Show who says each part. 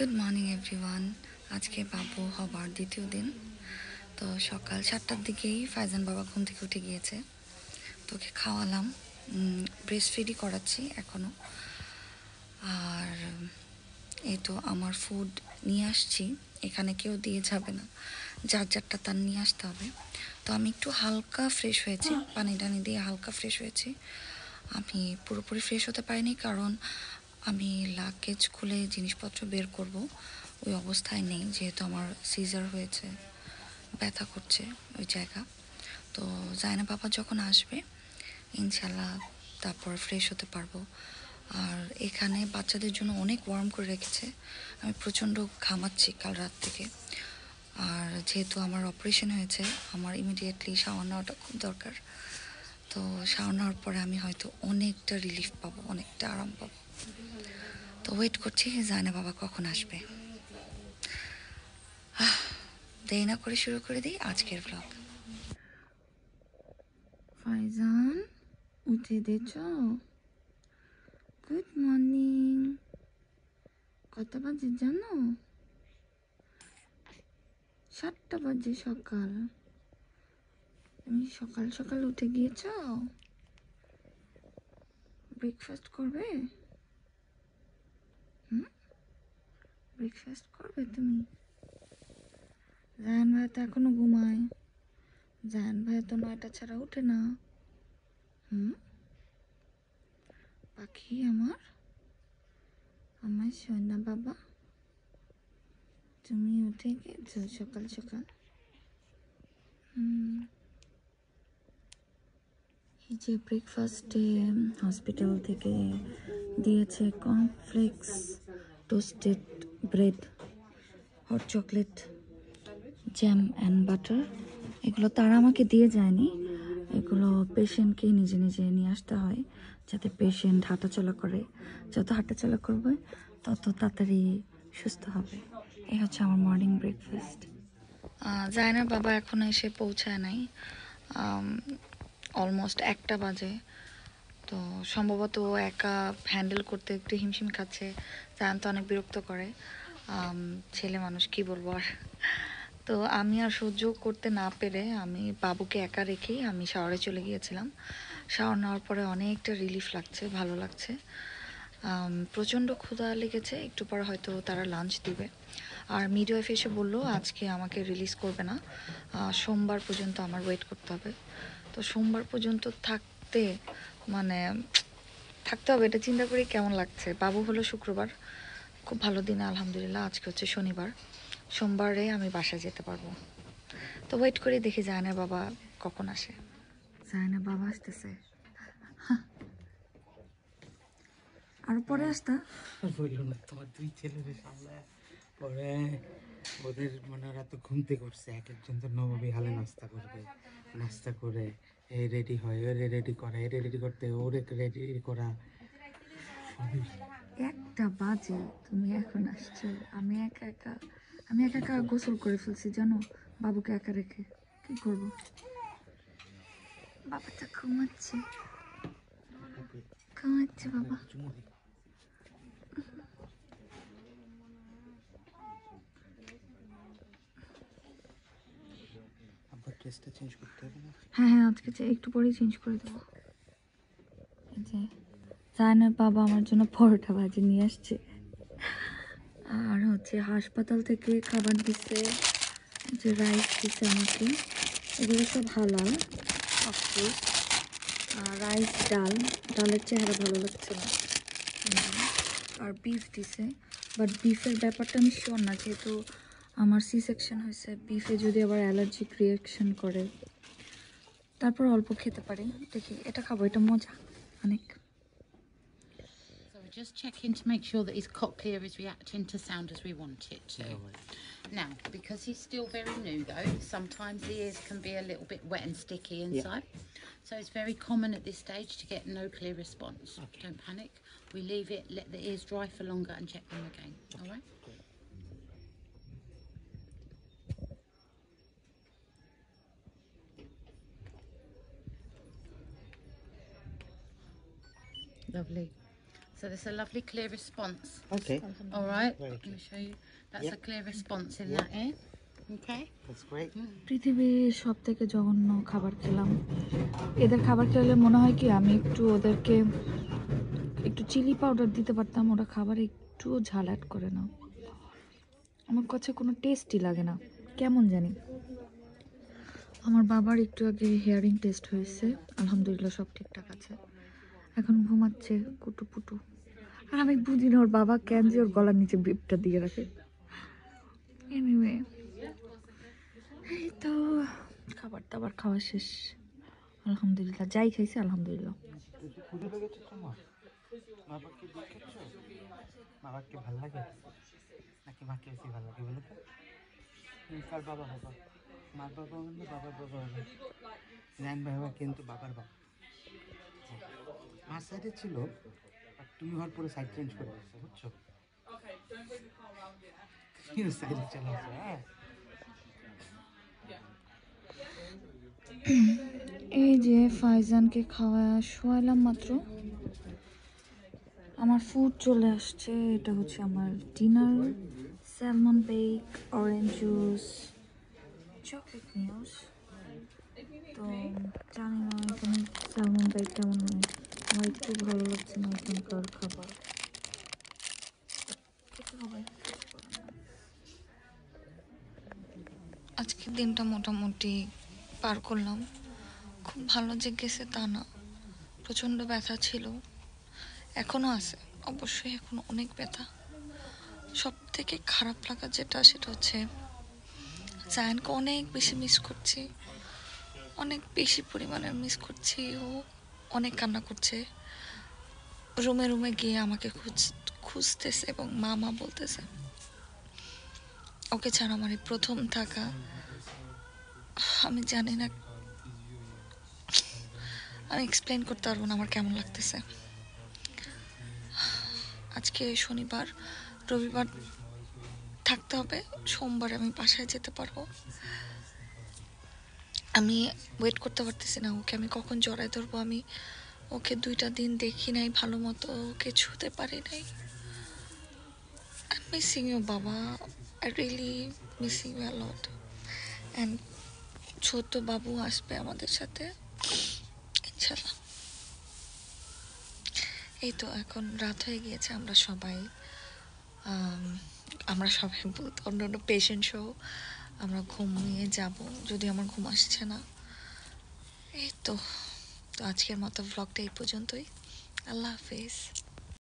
Speaker 1: Good morning everyone আজকে বাবু হবার দ্বিতীয় দিন। তো সকাল সাতটার দিকেই ফাইজান বাবা ঘুম থেকে উঠে গিয়েছে। তোকে খাওয়ালাম। ব্রেস্ট ফিডই করাচ্ছি এখনও আর এই তো আমার ফুড নিয়ে আসছি। এখানে কেউ দিয়ে যাবে না। যার যারটা তার নিয়ে আসতে হবে। তো আমি একটু হালকা ফ্রেশ হয়েছি। পানি টানি দিয়ে হালকা ফ্রেশ হয়েছি। আমি পুরোপুরি ফ্রেশ হতে পারিনি কারণ আমি লাগেজ খুলে জিনিসপত্র বের করব। ওই অবস্থায় নেই, যেহেতু আমার সিজার হয়েছে, ব্যথা করছে ওই জায়গা। তো জায়না বাবা যখন আসবে ইনশাল্লাহ তারপর ফ্রেশ হতে পারব। আর এখানে বাচ্চাদের জন্য অনেক ওয়ার্ম করে রেখেছে। আমি প্রচণ্ড ঘামাচ্ছি কাল রাত থেকে। আর যেহেতু আমার অপারেশন হয়েছে, আমার ইমিডিয়েটলি শাওয়ার নেওয়াটা খুব দরকার। তো শাওয়ার নেওয়ার পরে আমি হয়তো অনেকটা রিলিফ পাবো, অনেকটা আরাম পাবো। তো ওয়েট করছি জানে বাবা কখন আসবে। দেরি না করে শুরু করে দিই আজকের ব্লগ ফাইজান, উঠে দিয়েছ গুড মর্নিং কত বাজে জানো? সাতটা বাজে সকাল। তুমি সকাল সকাল উঠে গিয়েছ? ব্রেকফাস্ট করবে হুম ব্রেকফাস্ট করবে তুমি? জায়ান ভাই তো এখনও ঘুমায়। জায়ান ভাই তো নয়টা ছাড়া ওঠে না। হুম? পাখি আমার? আমার সোনা বাবা। তুমি উঠে গেছো সকাল সকাল। হুম। এই যে ব্রেকফাস্টে হসপিটাল থেকে দিয়েছে cornflakes toasted bread hot chocolate jam and butter এগুলো তারা আমাকে দিয়ে যায়নি। এগুলো পেশেন্টকে নিজে নিজে নিয়ে আসতে হয়, যাতে পেশেন্ট হাঁটাচলা করে। যত হাঁটাচলা করবে, তত তাড়াতাড়ি সুস্থ হবে। এই হচ্ছে আমার মর্নিং ব্রেকফাস্ট জায়নার বাবা, এখনও এসে পৌঁছায় নাই। অলমোস্ট একটা বাজে। তো সম্ভবত একা হ্যান্ডেল করতে একটু হিমশিম খাচ্ছে। জায়ান তো অনেক বিরক্ত করে। ছেলে মানুষ, কি বলব আর? তো আমি আর সহ্য করতে না পেরে আমি বাবুকে একা রেখেই আমি শাওয়ারে চলে গিয়েছিলাম। শাওয়ার নেওয়ার পরে অনেকটা রিলিফ লাগছে, ভালো লাগছে। প্রচণ্ড ক্ষুধা লেগেছে, একটু পর হয়তো তারা লাঞ্চ দিবে। আর মিডওয়াইফ এসে বলল, আজকে আমাকে রিলিজ করবে না। সোমবার পর্যন্ত আমার ওয়েট করতে হবে। তো সোমবার পর্যন্ত থাকতে মানে থাকতে হবে, এটা চিন্তা করি কেমন লাগছে। বাবু হলো শুক্রবার। খুব ভালো দিন, আলহামদুলিল্লাহ, আজকে হচ্ছে শনিবার। সোমবারে আমি বাসায় যেতে পারব। তো ওয়েট করে, দেখি জায়নার বাবা কখন আসে। জায়নার বাবা আসতেছে। আর পরে আসতা?
Speaker 2: বলল না, তোমার দুই ছেলেদের পরে ওদের মানে ওরা তো ঘুমতে করছে এক একজন তো নবমী হালে নাস্তা করবে, নাস্তা করে এই রেডি হয় ওরে রেডি করা এরে রেডি করতে ওরে রেডি করা।
Speaker 1: একটা বাজে তুমি এখন আসছো। আমি একা একা আমি একা একা গোসল করে ফেলছি জানো? বাবুকে একা রেখে। কি করব? বাবাটা ঘুমাচ্ছে। ঘুমাচ্ছে বাবা।
Speaker 2: ড্রেসটা চেঞ্জ করতে হবে না।
Speaker 1: হ্যাঁ হ্যাঁ আজকে একটু পরেই চেঞ্জ করে দেবো। যে জায়নার বাবা আমার জন্য পরোটা ভাজি নিয়ে আসছে। আর হচ্ছে হাসপাতাল থেকে খাবার দিচ্ছে যে রাইস দিচ্ছে আমাকে। এগুলো সব হালাল, অফকোর্স। আর রাইস ডাল, ডালের চেহারা ভালো লাগছে না। আর বিফ দিছে। বাট বিফের ব্যাপারটা আমি শিওর না, যেহেতু আমার সি সেকশন হয়েছে বিফে যদি আবার অ্যালার্জিক রিয়াকশন করে তারপর অল্প খেতে পারি দেখি এটা খাবো এটা মজা অনেক
Speaker 3: So we're just checking to make sure that his cochlear is reacting to sound as we want it to. Now, because he's still very new though, sometimes the ears can be a little bit wet and sticky inside. So it's very common at this stage to get no clear response.
Speaker 2: Okay.
Speaker 3: Don't panic. We leave it, let the ears dry for longer and check them again. All right? Lovely. So there's a lovely clear response.
Speaker 2: Okay,
Speaker 3: All right,
Speaker 2: Very
Speaker 3: let me show you. That's
Speaker 2: Yep.
Speaker 3: a clear response in
Speaker 2: Yep.
Speaker 3: that ear. Okay.
Speaker 2: that's great.
Speaker 1: পৃথিবীর সব থেকে জঘন্য খাবার খেলাম এদের খাবার খেলে মনে হয় কি আমি একটু ওদেরকে একটু চিলি পাউডার দিতে পারতাম ওরা খাবার একটুও ঝাল অ্যাড করে না আমার কাছে কোনো টেস্টই লাগে না কেমন জানি আমার বাবার একটু আগে হেয়ারিং টেস্ট হয়েছে আলহামদুলিল্লাহ সব ঠিকঠাক আছে এখন ঘুমাচ্ছে কুটু পুটু আর আমি বুঝি না, ওর বাবা কেন যে ওর গলার নিচে বিপটা দিয়ে রাখে। এনিওয়ে এই তো খাবার দাবার খাওয়া শেষ। আলহামদুলিল্লাহ, যাই খাইছে, আলহামদুলিল্লাহ।
Speaker 2: বাবা বাবা? মার বাবা বাবার বাবা বাবা কিন্তু বাবার বাবা। মার সাইডে ছিল আর তুমি হওয়ার পরে সাইড চেঞ্জ করে দিচ্ছো বুঝছ? সাইডে চলে হ্যাঁ?
Speaker 1: এই যে ফাইজানকে খাওয়া শোয়ালাম মাত্র। আমার ফুড চলে আসছে এটা হচ্ছে আমার dinner salmon bake orange juice chocolate news তো জানি না এখানে স্যালমন বেক কেমন হয় আমার একটু ভালো লাগছে না খাবার। আজকের দিনটা মোটামুটি পার করলাম। খুব ভালো যে গেছে তা না। প্রচণ্ড ব্যথা ছিল। এখনও আছে। অবশ্যই এখনও অনেক ব্যথা। সব থেকে খারাপ লাগা যেটা, সেটা হচ্ছে জায়ানকে অনেক বেশি মিস করছি। অনেক বেশি পরিমাণে মিস করছি। ও অনেক কান্না করছে। রুমে রুমে গিয়ে আমাকে খুঁজ খুঁজতেছে এবং মা মা বলতেছে, ওকে ছাড়া আমার প্রথম থাকা, আমি জানি না, আমি এক্সপ্লেন করতে পারব না আমার কেমন লাগতেছে। আজকে শনিবার, রবিবার থাকতে হবে, সোমবার আমি বাসায় যেতে পারব। আমি ওয়েট করতে পারতেছি না ওকে। আমি কখন জড়ায় ধরবো? আমি ওকে দুইটা দিন দেখি নাই, ভালো মতো ওকে ছুতে পারি নাই। আই মিসিং ইউ বাবা। I really missing you lot and ছোট বাবু আসবে আমাদের সাথে। ইনশাল্লাহ এই তো এখন রাত হয়ে গিয়েছে, আমরা সবাই আমরা সবাই বলতে অন্য অন্য পেশেন্ট সহ আমরা ঘুমিয়ে যাব, যদি আমার ঘুম আসছে না। এই তো তো আজকের মতো ব্লগটা এই পর্যন্তই। আল্লাহ হাফিজ।